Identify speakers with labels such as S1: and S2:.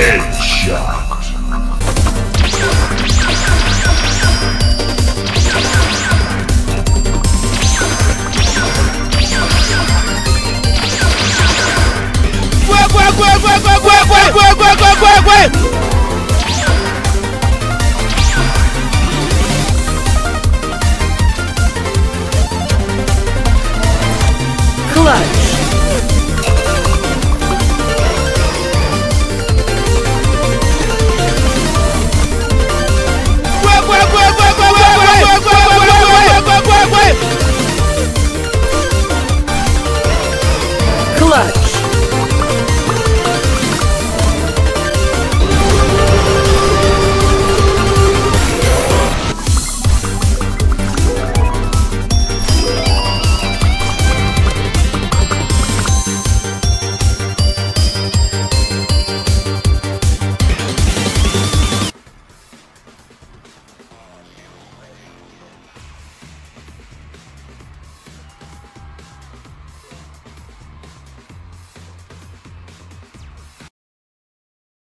S1: Headshot.